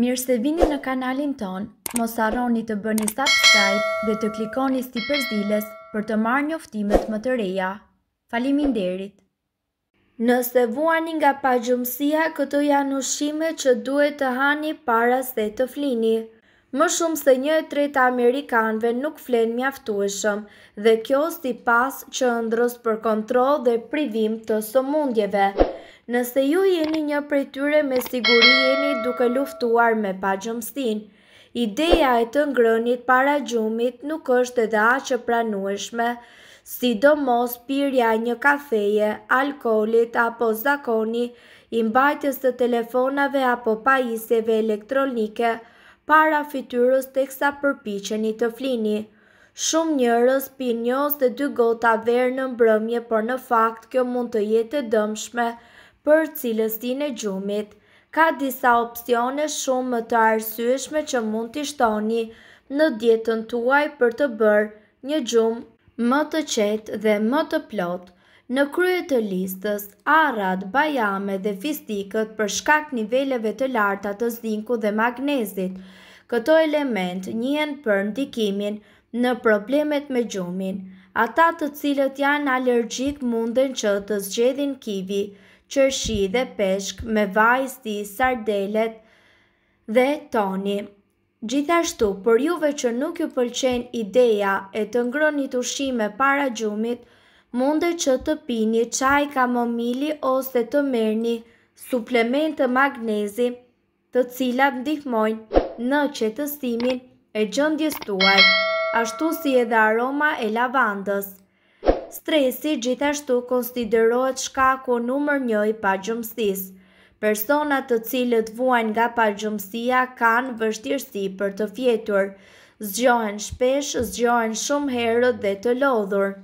Mirë se vini në kanalin ton, mos harroni të bëni subscribe dhe të klikoni sipër ziles për të marrë njoftimet më të reja. Faleminderit! Nëse vuani nga pagjumësia, këto janë ushqimet që duhet të hani para se të flini. Më shumë se një e treta e amerikanëve nuk flenë mjaftueshëm dhe kjo sipas Qendrës për Kontroll dhe Privim të Sëmundjeve. Nëse ju jeni një prej tyre me siguri jeni duke luftuar me pagjumësinë. Ideja e të ngrënit para gjumit nuk është edhe aq e pranueshme, sidomos pirja e një kafeje, alkoolit apo zakoni i mbajtjes të telefonave apo pajisjeve elektronike para fytyrës teksa përpiqeni të flini. Shumë njerëz pinë një ose dy gota verë në mbrëmje, por në fakt kjo mund të jetë e dëmshme për cilësinë e gjumit. Ka disa opsione shumë më të arsyeshme që mund t'i shtoni në dietën tuaj për të bërë një gjumë më të qetë dhe më të plotë. Në krye të listës, arrat, bajamet dhe fistikët për shkak niveleve të larta të zinkut dhe magnezit. Këto elemente njihen për ndikimin në problemet me gjumin. Ata të cilët janë alergjikë munden që të zgjedhin kivi, qershi dhe peshk me vaj si sardelet dhe toni. Gjithashtu, për juve që nuk ju pëlqen ideja e të ngrënit ushqime para gjumit, mundet që të pini çaj kamomili ose të merrni suplemente magnezi, të cilat ndihmojnë në qetësimin e gjendjes tuaj, ashtu si edhe aroma e lavandës. Stresi gjithashtu konsiderohet shkaku numër një i pagjumësisë. Personat të cilët vuajnë nga pagjumësia kanë vështirësi për të fjetur. Zgjohen shpesh, zgjohen shumë herët dhe të lodhur.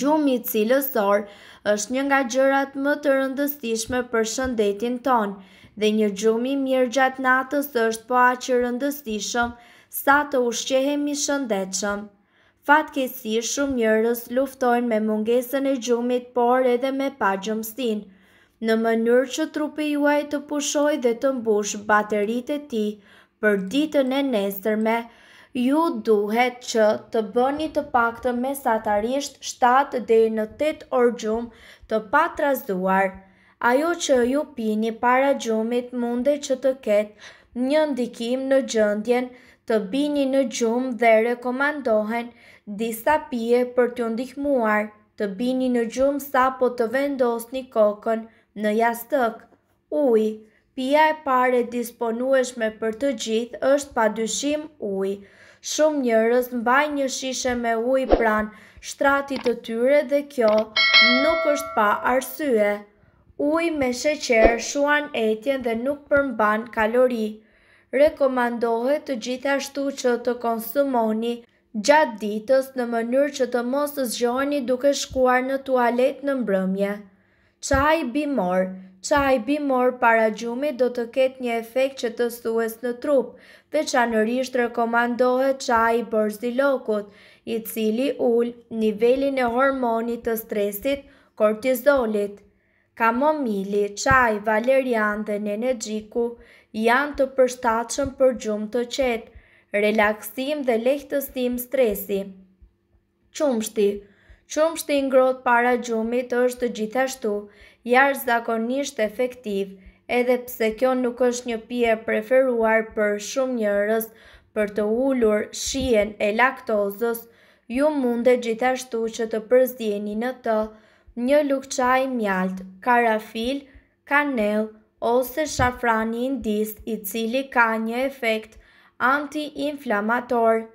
Gjumi cilësor është një nga gjërat më të rëndësishme për shëndetin tonë dhe një gjumë i mirë gjatë natës është po aq i rëndësishëm sa të ushqehemi shëndetshëm. Fatkeqësisht shumë njerëz luftojnë me mungesën e gjumit por edhe me pagjumësinë. Në mënyrë që trupi juaj të pushojë dhe të mbushë bateritë e tij për ditën e nesërme, ju duhet që të bëni të paktën mesatarisht shtatë deri në tetë orë gjumë të patrazuar. Ajo që ju pini para gjumit mundet që të ketë një ndikim në gjendjen të bini në gjumë dhe rekomandohen disa pije për t'ju ndihmuar të bini në gjumë sapo të vendosni kokën në jastëk. Uji, Pija e parë e disponueshme për të gjithë është padyshim uji. Shumë njerëz mbajnë një shishe me ujë pranë shtratit të tyre dhe kjo nuk është pa arsye. Ujë me sheqer shuan etjen dhe nuk përmban kalori. Rekomandohet gjithashtu që të konsumoni gjatë ditës në mënyrë që të mos zgjoheni duke shkuar në tualet në mbrëmje. Çaj bimor, Çaj bimor para gjumit do të ketë një efekt qetësues në trup. Veçanërisht rekomandohet çaji i borzilokut, i cili ul nivelin e hormonit të stresit, kortizolit. Kamomili, çaji valerian dhe nenexhiku janë të përshtatshëm për gjumë të qetë, relaksim dhe lehtësim stresi. Qumështi, Qumështi i ngrohtë para gjumit është gjithashtu jashtëzakonisht efektiv, edhe pse kjo nuk është një pije e preferuar për shumë njerëz për të ulur shijen e laktozës, ju mundet gjithashtu që të përzieni në të një lugë çaji mjaltë, karafil, kanellë ose shafran i Indisë i cili ka një efekt antiinflamator.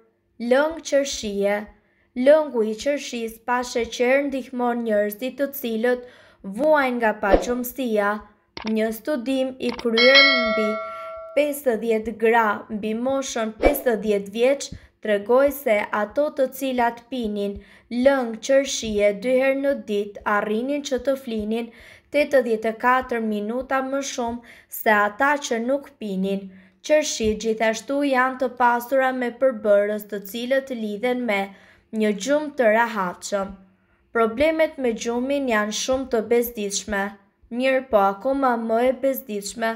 Lëng qershie, Lëngu i qershisë pa sheqer ndihmon njerëzit të cilët vuajnë nga pagjumësia. Një studim i kryer mbi pesëdhjetë gra mbi moshën pesëdhjetë vjeç tregoi se ato të cilat pinin lëng qershie dy herë në ditë arrinin që të flinin tetëdhjetë e katër minuta më shumë se ata që nuk pinin. Qershitë gjithashtu janë të pasura me përbërës të cilët lidhen me një gjumë të rehatshëm. Problemet me gjumin janë shumë të bezdisshme, mirëpo akoma më e bezdisshme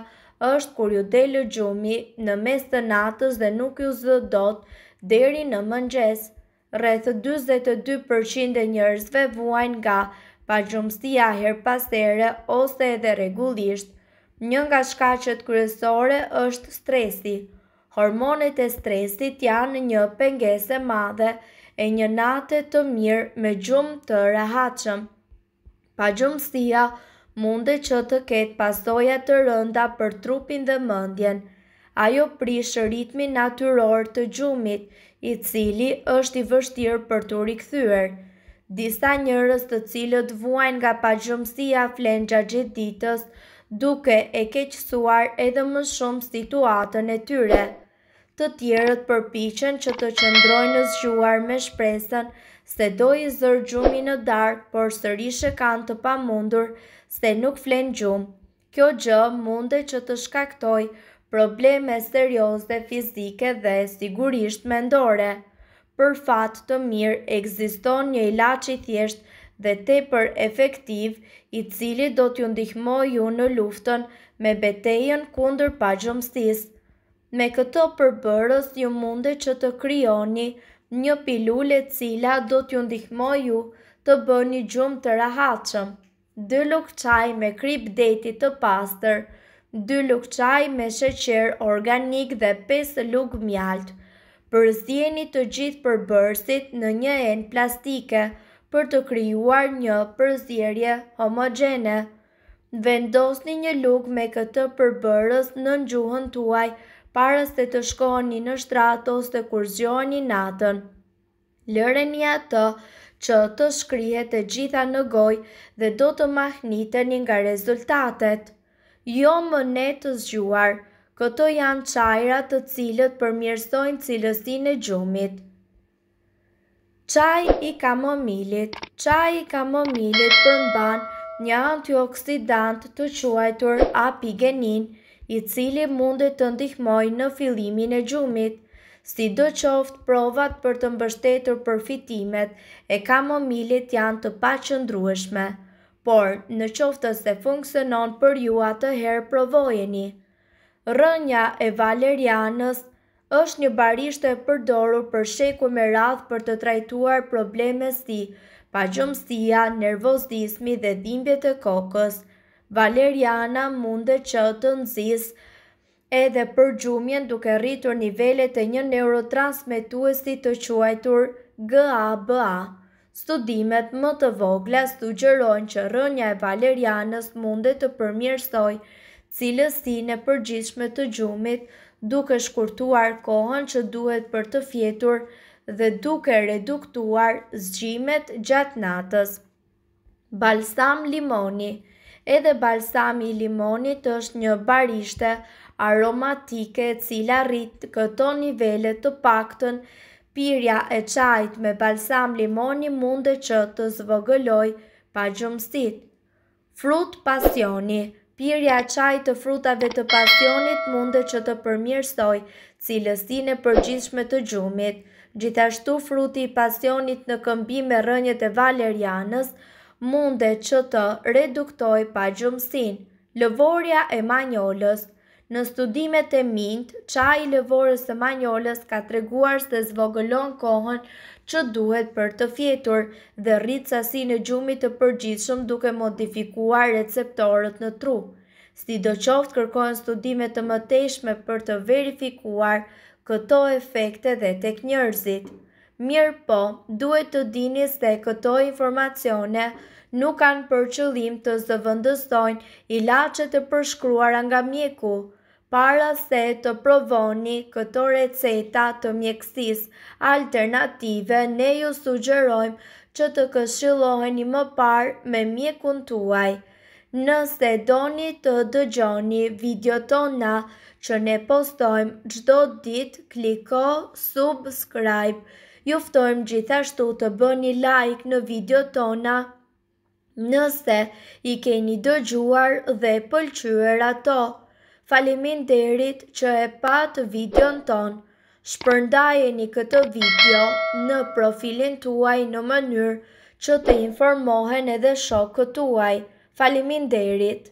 është kur ju del gjumi në mes të natës dhe nuk ju zë dot deri në mëngjes. Rreth dyzet e dy për qind e njerëzve vuajnë nga pagjumësia herë pas here ose edhe rregullisht. Një nga shkaqet kryesore është stresi. Hormonet e stresit janë një pengesë e madhe e një nate të mirë me gjumë të rehatshëm. Pagjumësia mundet që të ketë pasoja të rënda për trupin dhe mendjen. Ajo prish ritmin natyror të gjumit, i cili është i vështirë për t'u rikthyer. Disa njerëz të cilët vuajnë nga pagjumësia flenë gjatë ditës, duke e keqësuar edhe më shumë situatën e tyre. Të tjerët përpiqen që të qëndrojnë zgjuar me shpresën se do i zërë gjumi në darkë por sërish e kanë të pamundur se nuk flenë gjumë. Kjo gjë mundet që të shkaktojë probleme serioze fizike dhe sigurisht mendore. Për fat të mirë ekziston një ilaç i thjeshtë dhe tepër efektiv i cili do t'ju ndihmojë ju në luftën me betejën kundër pagjumësisë. Me këto përbërës ju mundet që të krijoni një pilulë e cila do t'ju ndihmojë ju të bëni gjumë të rahatshëm. Dy lugë çaj me kripë deti të pastër, dy lugë çaj me sheqer organik dhe pesë lugë mjaltë. Përzieni të gjithë përbërësit në një enë plastike për të krijuar një përzierje homogjene. Vendosni një lugë me këtë përbërës nën gjuhën tuaj para se të shkoni në shtrat ose kur zgjoheni natën. Lëreni atë që të shkrihet e gjitha në gojë dhe do të mahniteni nga rezultatet. Jo më net të zgjuar, këto janë çajra të cilët përmirësojnë cilësinë e gjumit. Çaji i kamomilit Çaji i kamomilit përmban një antioksidant të quajtur apigenin, i cili mundet të ndihmojë në fillimin e gjumit. Sidoqoftë, provat për të mbështetur përfitimet e kamomilit janë të paqëndrueshme. Por, në qoftë se funksionon për ju atëherë provojeni. Rrënja e valerianës Është një barishte e përdorur për shekuj me radhë për të trajtuar probleme si pagjumësia, nervozizmi dhe dhimbjet e kokës. Valeriana mundet që të nxisë edhe përgjumjen duke rritur nivelet e një neurotransmetuesi të quajtur GABA. Studimet më të vogla sugjerojnë që rrënja e valerianës mundet të përmirësojë cilësinë e përgjithshme të gjumit duke shkurtuar kohën që duhet për të fjetur dhe duke reduktuar zgjimet gjatë natës. Balsam limoni, Edhe balsami i limonit është një barishte aromatike e cila rrit këto nivele të paktën pirja e çajit me balsam limoni mundet që të zvogëlojë pagjumësitë. Frut pasioni, Pirja e çajit të frutave të pasionit mundet që të përmirësojë cilësinë e përgjithshme të gjumit. Gjithashtu fruti i pasionit në këmbim me rrënjët e valerianës mundet që të reduktojë pagjumësinë. Lëvorja e manjolës Në studimet me minjtë, çaji i lëvorës së manjolës ka treguar se zvogëlon kohën që duhet për të fjetur dhe rrit sasinë e gjumit të përgjithshëm duke modifikuar receptorët në tru. Sidoqoftë kërkohen studime të mëtejshme për të verifikuar këto efekte dhe tek njerëzit. Mirëpo, duhet të dini se këto informacione nuk kanë për qëllim të zëvendësojnë ilaçet e përshkruara nga mjeku. Para se të provoni këto receta të mjekësisë alternative, ne ju sugjerojmë që të këshilloheni më parë me mjekun tuaj. Nëse doni të dëgjoni videot tona që ne postojmë çdo ditë kliko subscribe. Ju ftojmë gjithashtu të bëni like në videot tona nëse i keni dëgjuar dhe pëlqyer ato. Faleminderit që e patë videon tonë. Shpërndajeni këtë video në profilin tuaj në mënyrë që të informohen edhe shokët tuaj. Faleminderit!